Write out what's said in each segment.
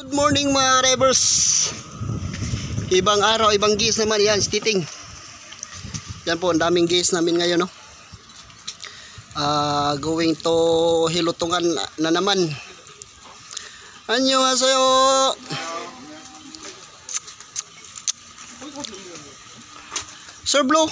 Good morning mga revers. Ibang araw, ibang gis naman yan, stiting. Yan po, ang daming gis namin ngayon, no. Ah, going to Hilutungan na naman. Anyo hasayo. Sir Blue.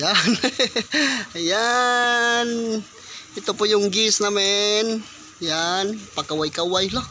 Yan. Yan. Ito po yung gis namin. Yan, pagkaway-kaway lang.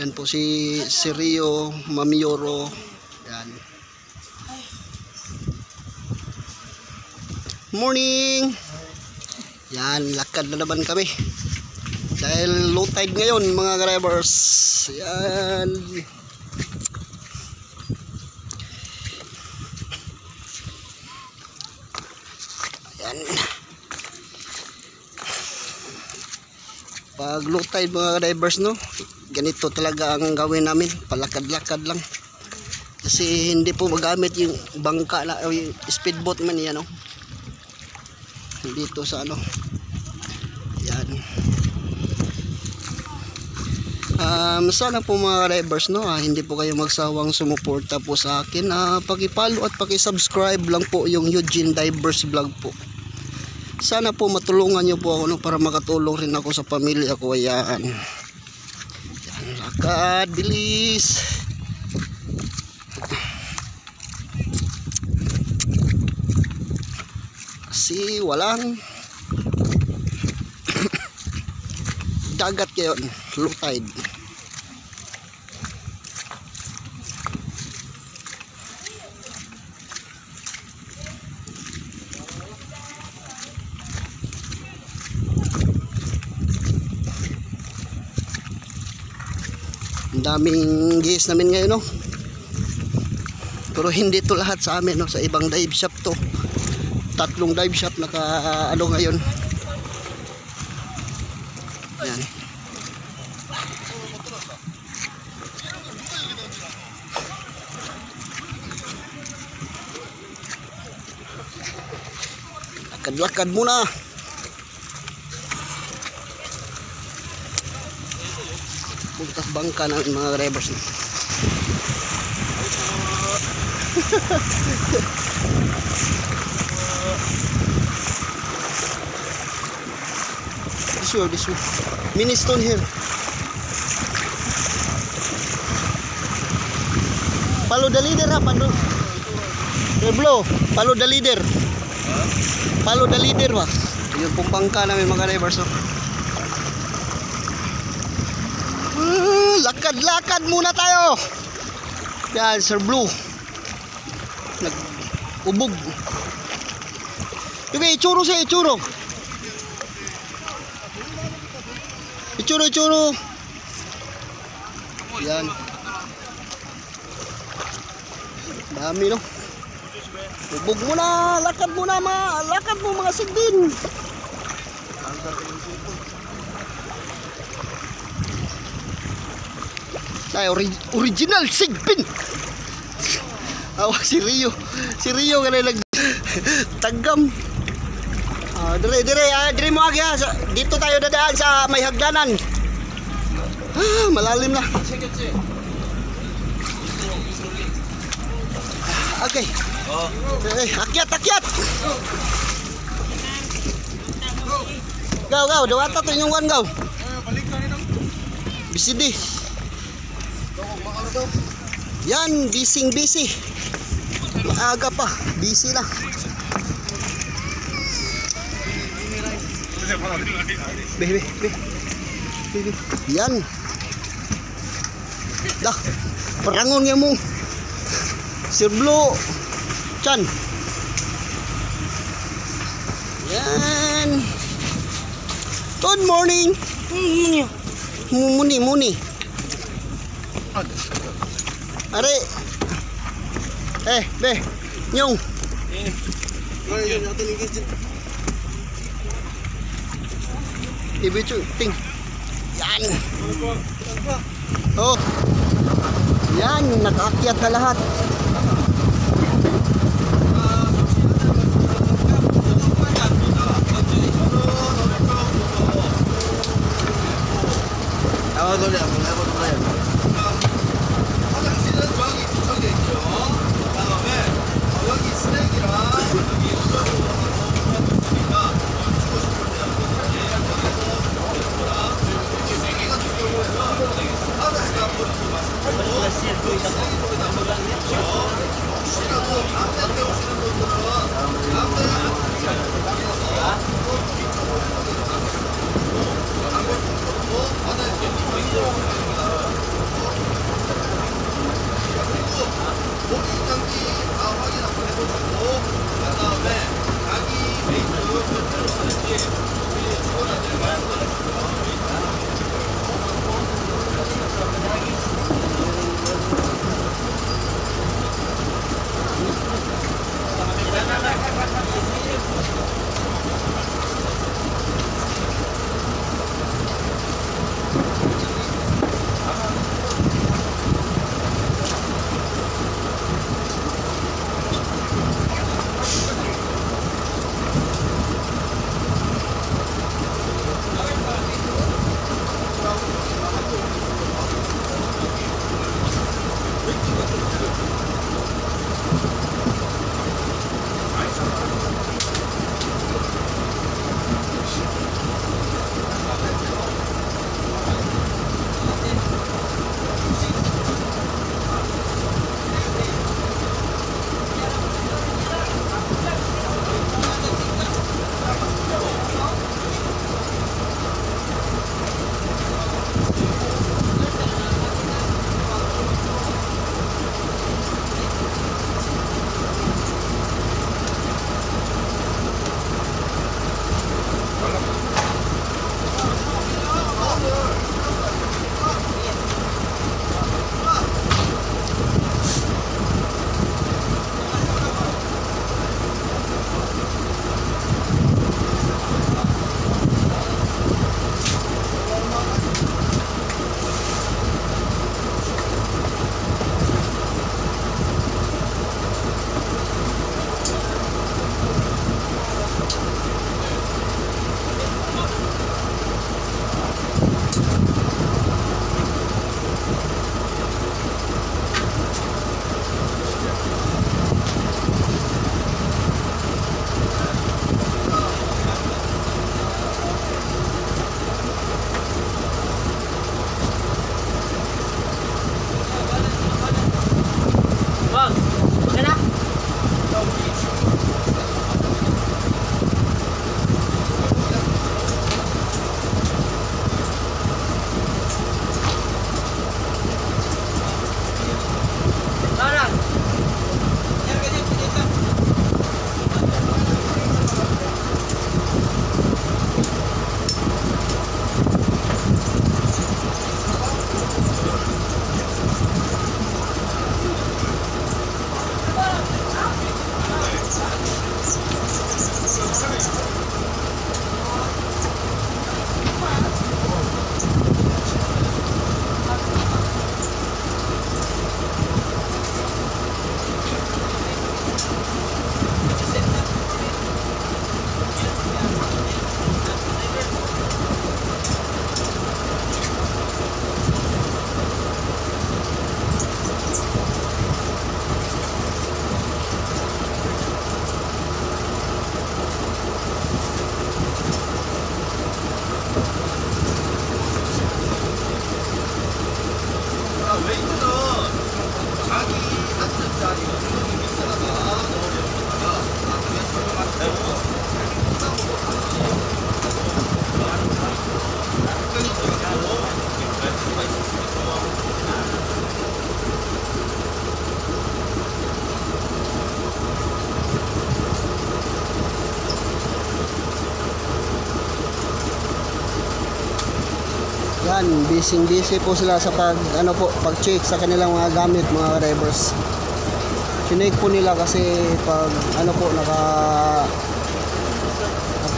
Yan po si si Rio Mamioro. Yan. Morning. Yan, lakad na naman kami. Dahil low tide ngayon mga drivers. Yan. Yan. Pag low tide mga divers no, ganito talaga ang gawin namin, palakad-lakad lang. Kasi hindi po magamit yung bangka na, o yung speedboat man yan no. Dito sa ano. Yan. Um, sana po mga drivers no, ah, hindi po kayo magsawang sumuporta po sa akin. Ah, paki-follow at paki-subscribe lang po yung Eugene Divers Vlog po sana po matulungan niyo po ako no, para makatulong rin ako sa pamilya ko ayan. Yan lakad bilis. Kasi walang dagat ngayon low tide daming gis namin ngayon no? Pero hindi to lahat sa amin no? Sa ibang dive shop to. Tatlong dive shop naka ano ngayon. Yan. Lakad-lakad muna Bukas bangka ng mga drivers na. this way, this way. Mini stone here. Follow the leader ha, pando. Reblo, follow the leader. Follow the leader ba? Yung pong bangka namin mga drivers. Oh. Lakad-lakad muna tayo. Yan, Sir Blue. Nag-ubog. Okay, itsuro siya, itsuro. Itsuro, itsuro. Yan. Dami, no? Ubog muna, lakad muna, mga, lakad mo mga sigdin. Ay, ori- original sigpin. Awa si Rio. Si Rio kanay nag tagam. Ah, dire dire ah, dire mo agi ha. Sa- Dito tayo dadaan sa may hagdanan. Ah, malalim na. Okay. Oh, Okay, akyat akyat. Gaw gaw, dawata to yung one gaw. BCD. Yan, busy busy. Maaga pa, busy lang. Be, be, be. Be, be. Yan. Dah, perangon niya mo. Sir Blue. Chan. Yan. Good morning. Muni, muni. Are. Eh, be. Nyong. Ibichu, ting. Yan. Oh. Yan, nakaakyat na lahat. Yan, busy busy po sila sa pag ano po, pag-check sa kanilang mga gamit mga drivers. Chinek po nila kasi pag ano po naka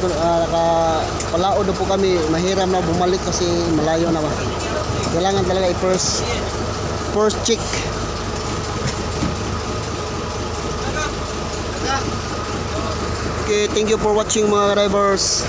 uh, naka palao na po kami, mahiram na bumalik kasi malayo na ba. Kailangan talaga i-first first check. Okay, thank you for watching mga drivers.